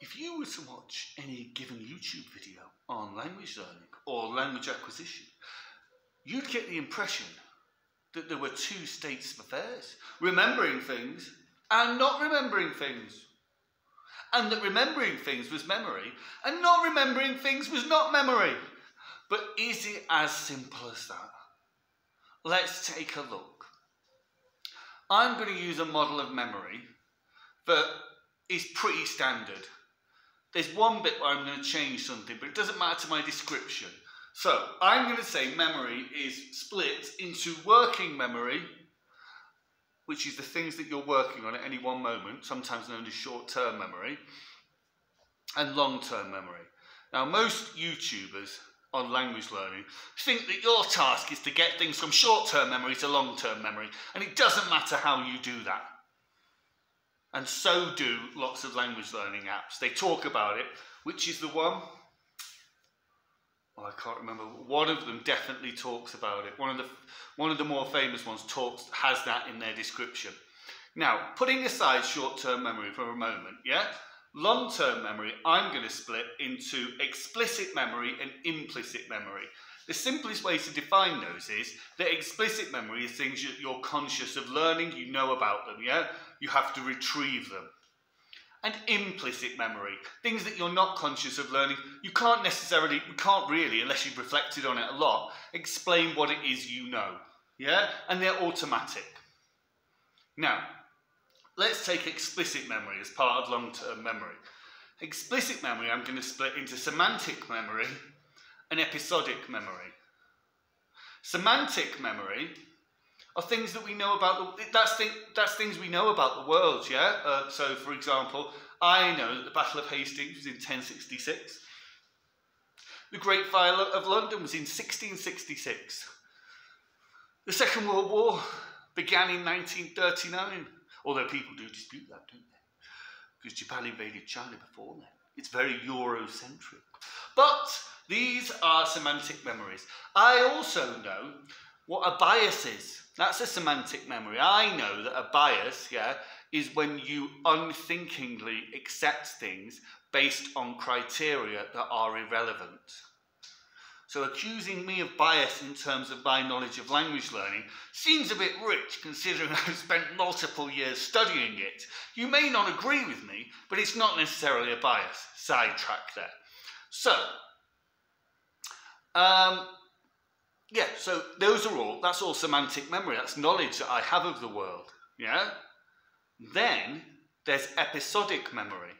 if you were to watch any given YouTube video on language learning or language acquisition, you'd get the impression that there were two states of affairs remembering things and not remembering things. And that remembering things was memory and not remembering things was not memory. But is it as simple as that? Let's take a look. I'm going to use a model of memory that is pretty standard. There's one bit where I'm going to change something, but it doesn't matter to my description. So I'm going to say memory is split into working memory, which is the things that you're working on at any one moment, sometimes known as short-term memory, and long-term memory. Now, most YouTubers on language learning think that your task is to get things from short-term memory to long-term memory, and it doesn't matter how you do that. And so do lots of language learning apps. They talk about it. Which is the one? Well, I can't remember. One of them definitely talks about it. One of the one of the more famous ones talks has that in their description. Now, putting aside short-term memory for a moment, yeah? Long-term memory, I'm going to split into explicit memory and implicit memory. The simplest way to define those is that explicit memory is things that you're conscious of learning, you know about them, yeah? You have to retrieve them. And implicit memory, things that you're not conscious of learning, you can't necessarily, you can't really, unless you've reflected on it a lot, explain what it is you know, yeah? And they're automatic. Now, let's take explicit memory as part of long-term memory. Explicit memory I'm going to split into semantic memory and episodic memory. Semantic memory are things that we know about the, that's, thing, that's things we know about the world, yeah? Uh, so, for example, I know that the Battle of Hastings was in 1066. The Great Fire of London was in 1666. The Second World War began in 1939, although people do dispute that, don't they? Because Japan invaded China before then. It's very Eurocentric. But these are semantic memories. I also know what a bias is. That's a semantic memory. I know that a bias, yeah, is when you unthinkingly accept things based on criteria that are irrelevant. So accusing me of bias in terms of my knowledge of language learning seems a bit rich considering I've spent multiple years studying it. You may not agree with me, but it's not necessarily a bias. Sidetrack there. So, um, yeah, so those are all, that's all semantic memory. That's knowledge that I have of the world. Yeah? Then there's episodic memory.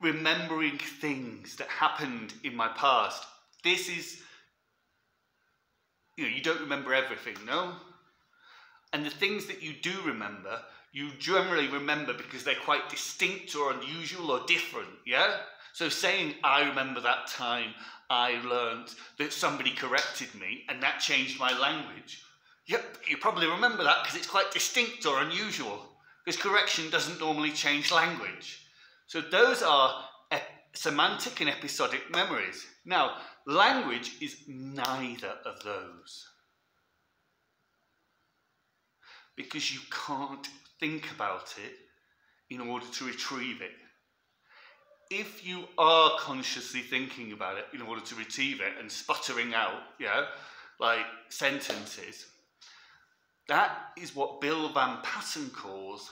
Remembering things that happened in my past. This is, you know, you don't remember everything, no? And the things that you do remember, you generally remember because they're quite distinct or unusual or different, yeah? So saying, I remember that time I learned that somebody corrected me and that changed my language. Yep, you probably remember that because it's quite distinct or unusual because correction doesn't normally change language. So those are semantic and episodic memories. Now, language is neither of those. Because you can't think about it in order to retrieve it if you are consciously thinking about it in order to retrieve it and sputtering out, yeah, like sentences, that is what Bill Van Patten calls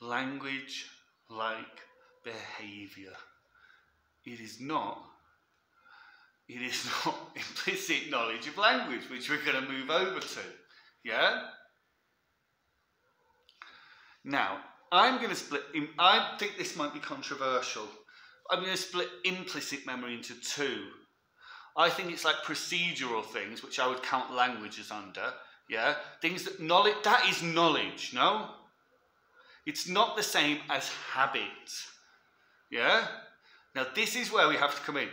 language like behavior. It is not it is not implicit knowledge of language, which we're going to move over to. Yeah? Now, I'm going to split, I think this might be controversial. I'm going to split implicit memory into two. I think it's like procedural things, which I would count languages under. Yeah? Things that knowledge, that is knowledge, no? It's not the same as habit. Yeah? Now, this is where we have to come in.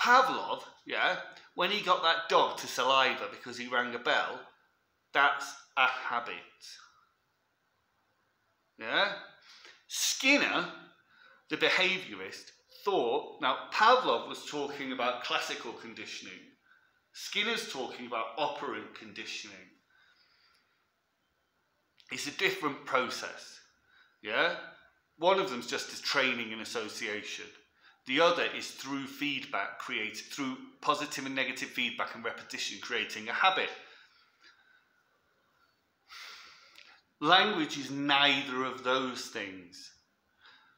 Pavlov, yeah, when he got that dog to saliva because he rang a bell, that's a habit. Yeah? Skinner, the behaviorist, thought, now Pavlov was talking about classical conditioning. Skinner's talking about operant conditioning. It's a different process. Yeah? one of them's just as training and association. The other is through feedback, create through positive and negative feedback and repetition, creating a habit. Language is neither of those things.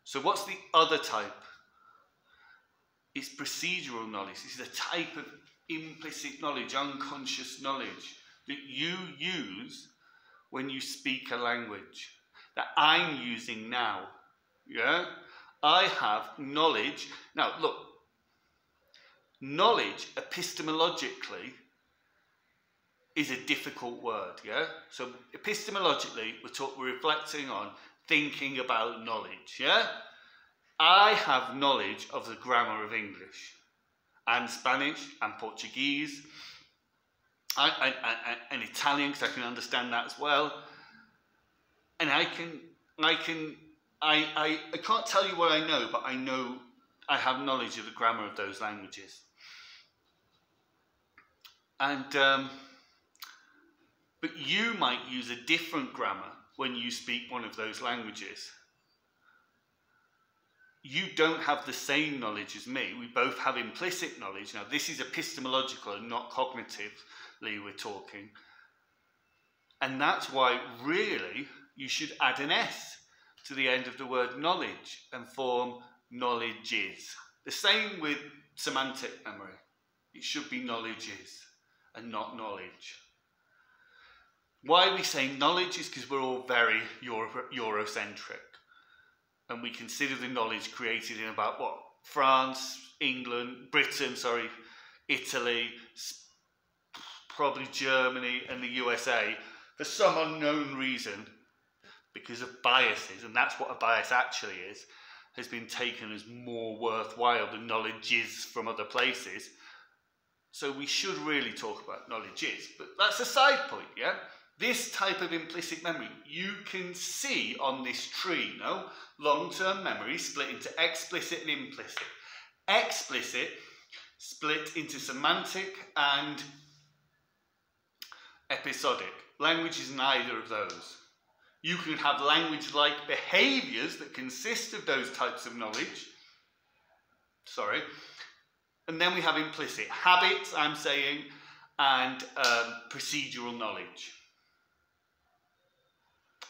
So, what's the other type? It's procedural knowledge. This is a type of implicit knowledge, unconscious knowledge that you use when you speak a language that I'm using now. Yeah? I have knowledge. Now, look, knowledge epistemologically is a difficult word, yeah? So epistemologically, we're, talk, we're reflecting on thinking about knowledge, yeah? I have knowledge of the grammar of English and Spanish and Portuguese and, and, and Italian because I can understand that as well. And I can, I can, I, I, I can't tell you what I know, but I know I have knowledge of the grammar of those languages. And um, but you might use a different grammar when you speak one of those languages. You don't have the same knowledge as me. We both have implicit knowledge. Now, this is epistemological and not cognitively, we're talking. And that's why, really, you should add an S to the end of the word knowledge and form knowledges. The same with semantic memory. It should be knowledges and not knowledge. Why we say knowledge is because we're all very Euro Eurocentric. And we consider the knowledge created in about what? France, England, Britain, sorry, Italy, probably Germany and the USA for some unknown reason because of biases, and that's what a bias actually is, has been taken as more worthwhile than knowledge is from other places. So we should really talk about knowledge is, but that's a side point, yeah? This type of implicit memory, you can see on this tree, no? Long-term memory split into explicit and implicit. Explicit split into semantic and episodic. Language is neither of those. You can have language-like behaviors that consist of those types of knowledge. Sorry. And then we have implicit habits, I'm saying, and um, procedural knowledge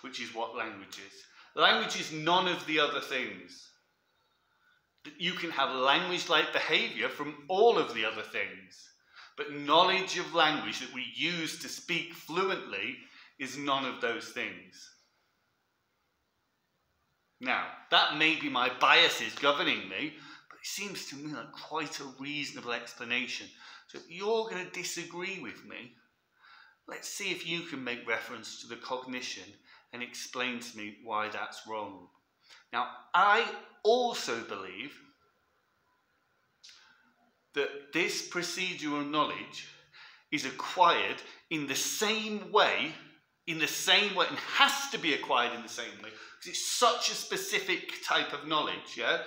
which is what language is. Language is none of the other things. You can have language like behavior from all of the other things. But knowledge of language that we use to speak fluently is none of those things. Now, that may be my biases governing me, but it seems to me like quite a reasonable explanation. So if you're going to disagree with me, let's see if you can make reference to the cognition and explain to me why that's wrong. Now, I also believe that this procedural knowledge is acquired in the same way, in the same way, and has to be acquired in the same way, because it's such a specific type of knowledge, yeah?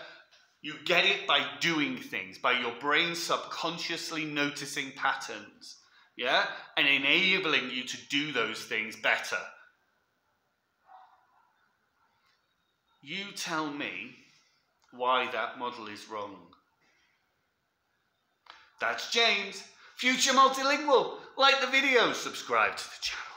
You get it by doing things, by your brain subconsciously noticing patterns, yeah? And enabling you to do those things better. You tell me why that model is wrong. That's James, future multilingual. Like the video, subscribe to the channel.